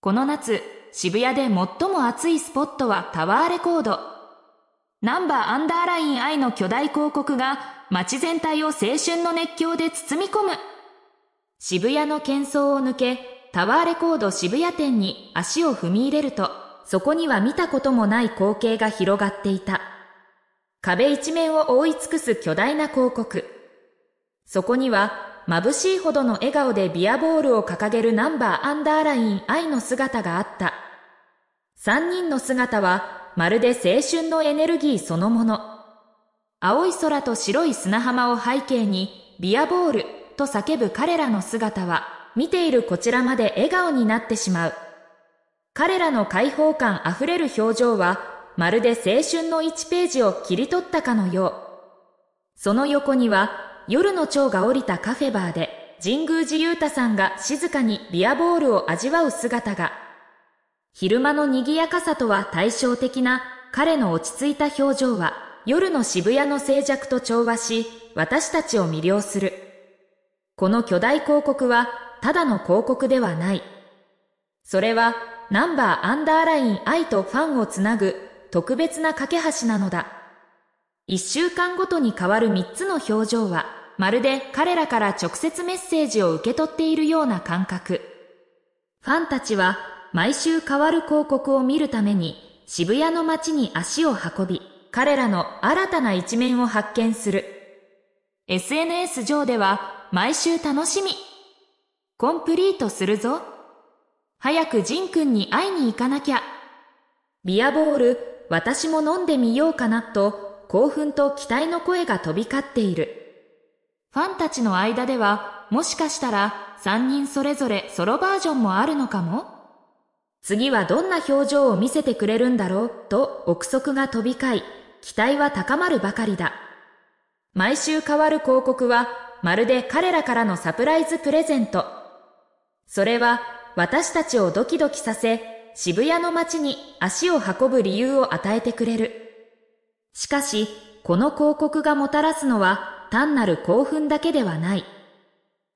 この夏、渋谷で最も熱いスポットはタワーレコード。ナンバーアンダーライン I の巨大広告が街全体を青春の熱狂で包み込む。渋谷の喧騒を抜け、タワーレコード渋谷店に足を踏み入れると、そこには見たこともない光景が広がっていた。壁一面を覆い尽くす巨大な広告。そこには、眩しいほどの笑顔でビアボールを掲げるナンバーアンダーライン愛の姿があった。三人の姿は、まるで青春のエネルギーそのもの。青い空と白い砂浜を背景に、ビアボールと叫ぶ彼らの姿は、見ているこちらまで笑顔になってしまう。彼らの解放感あふれる表情は、まるで青春の1ページを切り取ったかのよう。その横には、夜の蝶が降りたカフェバーで、神宮寺勇太さんが静かにビアボールを味わう姿が、昼間の賑やかさとは対照的な彼の落ち着いた表情は、夜の渋谷の静寂と調和し、私たちを魅了する。この巨大広告はただの広告ではない。それはナンバーアンダーライン愛とファンをつなぐ特別な架け橋なのだ。一週間ごとに変わる三つの表情はまるで彼らから直接メッセージを受け取っているような感覚。ファンたちは毎週変わる広告を見るために渋谷の街に足を運び、彼らの新たな一面を発見する。SNS 上では毎週楽しみ。コンプリートするぞ。早くジンくんに会いに行かなきゃ。ビアボール、私も飲んでみようかなと、興奮と期待の声が飛び交っている。ファンたちの間では、もしかしたら、3人それぞれソロバージョンもあるのかも？次はどんな表情を見せてくれるんだろうと憶測が飛び交い、期待は高まるばかりだ。毎週変わる広告はまるで彼らからのサプライズプレゼント。それは私たちをドキドキさせ、渋谷の街に足を運ぶ理由を与えてくれる。しかし、この広告がもたらすのは単なる興奮だけではない。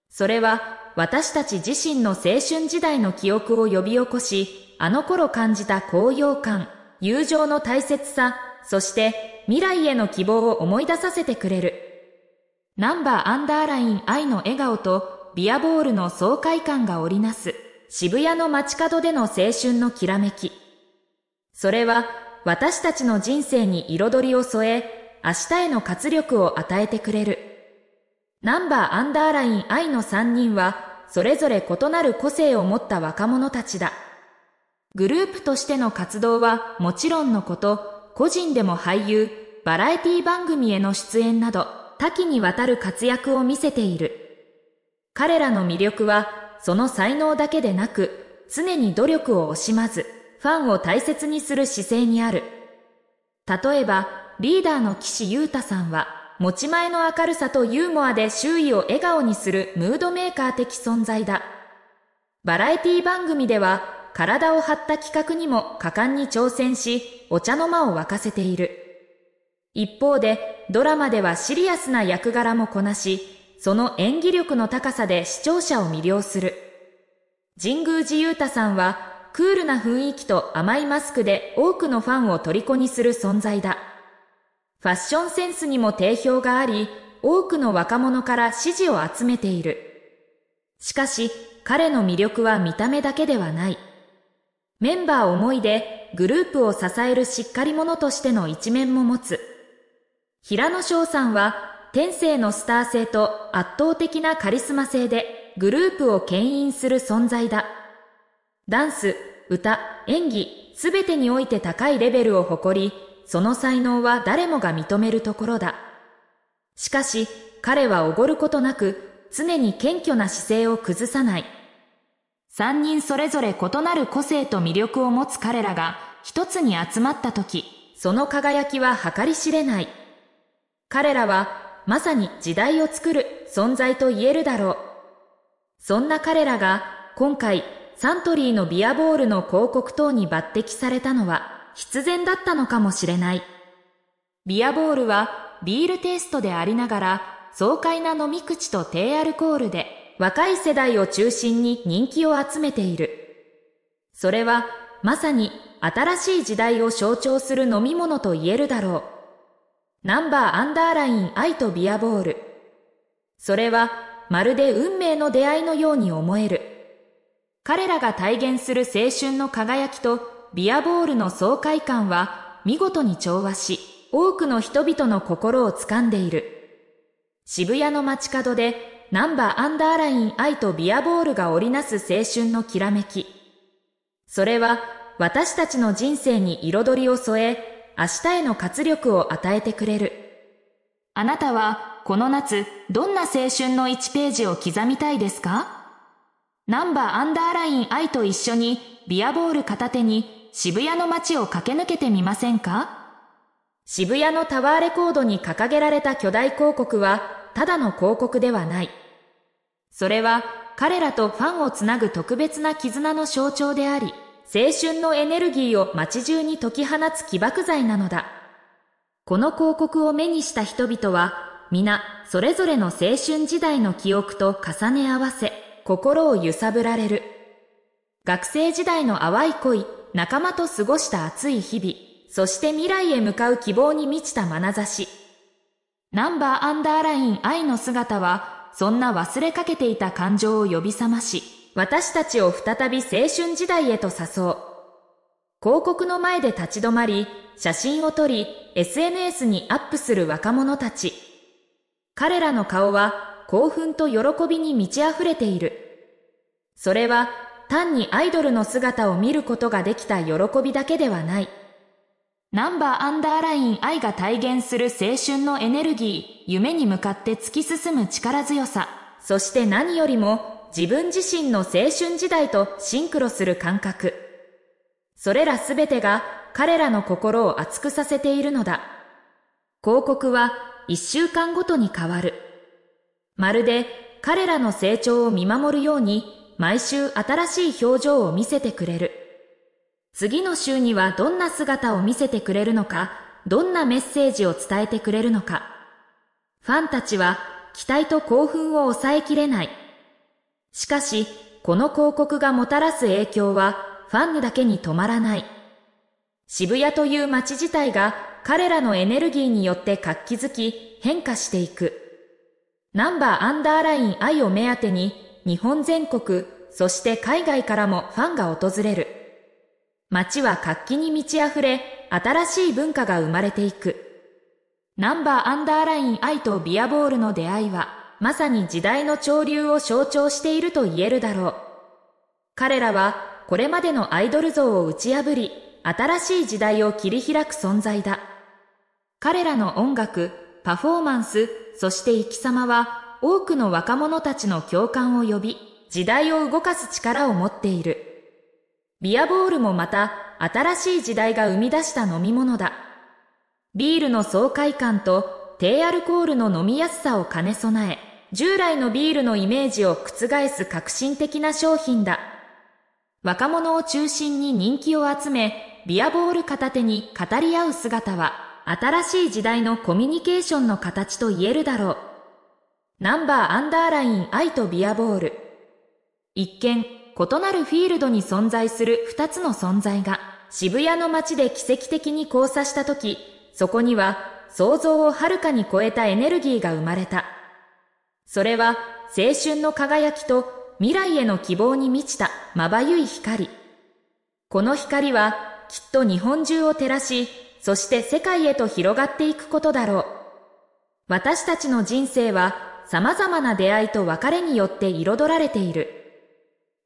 それは私たち自身の青春時代の記憶を呼び起こし、あの頃感じた高揚感、友情の大切さ、そして未来への希望を思い出させてくれる。ナンバーアンダーライン愛の笑顔とビアボールの爽快感が織りなす渋谷の街角での青春のきらめき。それは私たちの人生に彩りを添え、明日への活力を与えてくれる。ナンバーアンダーライン愛の3人は、それぞれ異なる個性を持った若者たちだ。グループとしての活動はもちろんのこと、個人でも俳優、バラエティ番組への出演など、多岐にわたる活躍を見せている。彼らの魅力は、その才能だけでなく、常に努力を惜しまず、ファンを大切にする姿勢にある。例えば、リーダーの岸優太さんは、持ち前の明るさとユーモアで周囲を笑顔にするムードメーカー的存在だ。バラエティ番組では、体を張った企画にも果敢に挑戦し、お茶の間を沸かせている。一方で、ドラマではシリアスな役柄もこなし、その演技力の高さで視聴者を魅了する。神宮寺勇太さんは、クールな雰囲気と甘いマスクで多くのファンを虜にする存在だ。ファッションセンスにも定評があり、多くの若者から支持を集めている。しかし、彼の魅力は見た目だけではない。メンバー思いでグループを支えるしっかり者としての一面も持つ。平野翔さんは天性のスター性と圧倒的なカリスマ性でグループを牽引する存在だ。ダンス、歌、演技、すべてにおいて高いレベルを誇り、その才能は誰もが認めるところだ。しかし、彼はおごることなく、常に謙虚な姿勢を崩さない。三人それぞれ異なる個性と魅力を持つ彼らが一つに集まった時、その輝きは計り知れない。彼らはまさに時代を作る存在と言えるだろう。そんな彼らが今回サントリーのビアボールの広告等に抜擢されたのは必然だったのかもしれない。ビアボールはビールテイストでありながら爽快な飲み口と低アルコールで若い世代を中心に人気を集めている。それはまさに新しい時代を象徴する飲み物と言えるだろう。ナンバーアンダーライン愛とビアボール。それはまるで運命の出会いのように思える。彼らが体現する青春の輝きとビアボールの爽快感は見事に調和し、多くの人々の心を掴んでいる。渋谷の街角でナンバーアンダーライン愛とビアボールが織りなす青春のきらめき。それは私たちの人生に彩りを添え、明日への活力を与えてくれる。あなたはこの夏どんな青春の1ページを刻みたいですか？ナンバーアンダーライン愛と一緒にビアボール片手に渋谷の街を駆け抜けてみませんか？渋谷のタワーレコードに掲げられた巨大広告はただの広告ではない。それは彼らとファンをつなぐ特別な絆の象徴であり、青春のエネルギーを街中に解き放つ起爆剤なのだ。この広告を目にした人々は、皆それぞれの青春時代の記憶と重ね合わせ、心を揺さぶられる。学生時代の淡い恋、仲間と過ごした熱い日々、そして未来へ向かう希望に満ちた眼差し。ナンバーアンダーライン愛の姿は、そんな忘れかけていた感情を呼び覚まし、私たちを再び青春時代へと誘う。広告の前で立ち止まり、写真を撮り、SNS にアップする若者たち。彼らの顔は興奮と喜びに満ち溢れている。それは単にアイドルの姿を見ることができた喜びだけではない。ナンバーアンダーライン愛が体現する青春のエネルギー、夢に向かって突き進む力強さ、そして何よりも自分自身の青春時代とシンクロする感覚。それらすべてが彼らの心を熱くさせているのだ。広告は一週間ごとに変わる。まるで彼らの成長を見守るように毎週新しい表情を見せてくれる。次の週にはどんな姿を見せてくれるのか、どんなメッセージを伝えてくれるのか。ファンたちは期待と興奮を抑えきれない。しかし、この広告がもたらす影響はファンだけに止まらない。渋谷という街自体が彼らのエネルギーによって活気づき変化していく。ナンバーアンダーライン愛を目当てに日本全国、そして海外からもファンが訪れる。街は活気に満ち溢れ、新しい文化が生まれていく。ナンバーアンダーライン愛とビアボールの出会いは、まさに時代の潮流を象徴していると言えるだろう。彼らは、これまでのアイドル像を打ち破り、新しい時代を切り開く存在だ。彼らの音楽、パフォーマンス、そして生き様は、多くの若者たちの共感を呼び、時代を動かす力を持っている。ビアボールもまた新しい時代が生み出した飲み物だ。ビールの爽快感と低アルコールの飲みやすさを兼ね備え、従来のビールのイメージを覆す革新的な商品だ。若者を中心に人気を集め、ビアボール片手に語り合う姿は、新しい時代のコミュニケーションの形と言えるだろう。ナンバーアンダーライン愛とビアボール。一見、異なるフィールドに存在する二つの存在が渋谷の街で奇跡的に交差した時、そこには想像をはるかに超えたエネルギーが生まれた。それは青春の輝きと未来への希望に満ちたまばゆい光。この光はきっと日本中を照らし、そして世界へと広がっていくことだろう。私たちの人生は様々な出会いと別れによって彩られている。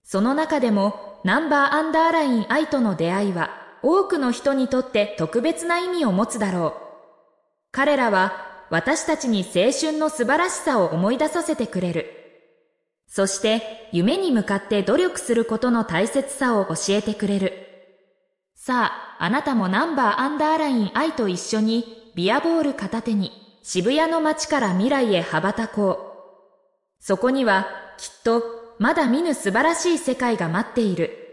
その中でもナンバーアンダーライン愛との出会いは多くの人にとって特別な意味を持つだろう。彼らは私たちに青春の素晴らしさを思い出させてくれる。そして夢に向かって努力することの大切さを教えてくれる。さあ、あなたもナンバーアンダーライン愛と一緒にビアボール片手に渋谷の街から未来へ羽ばたこう。そこにはきっとまだ見ぬ素晴らしい世界が待っている。